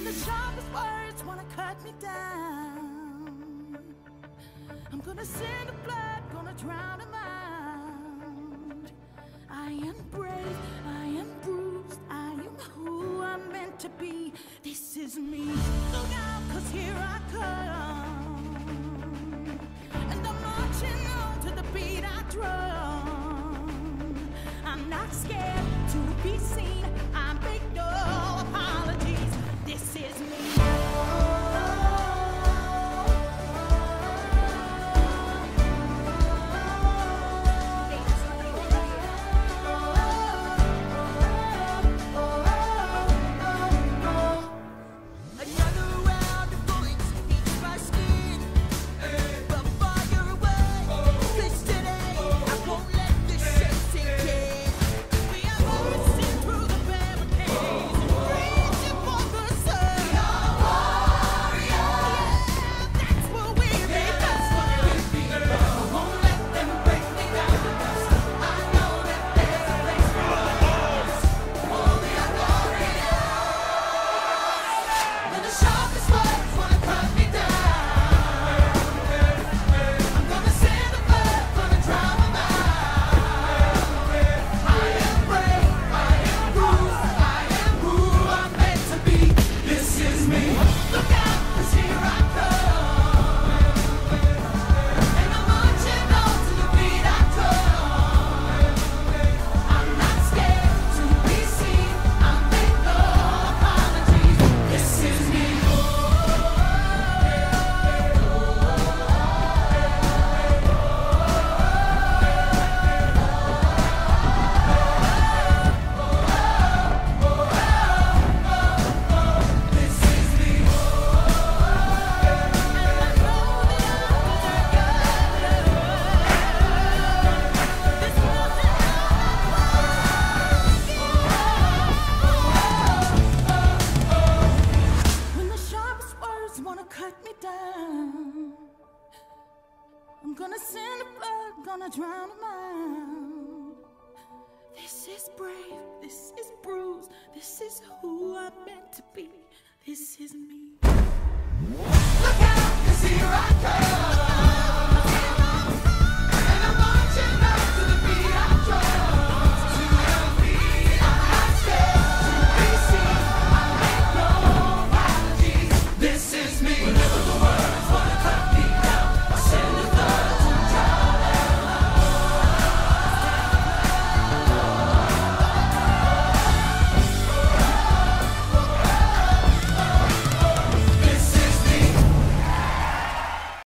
When the sharpest words wanna cut me down, I'm gonna send the blood, gonna drown them out. I am brave, I am bruised, I am who I'm meant to be. This is me. Look out, cause here I come. And I'm marching on to the beat I drum. Down, I'm gonna send the blood, gonna drown them out. This is brave, this is bruised, this is who I'm meant to be. This is me.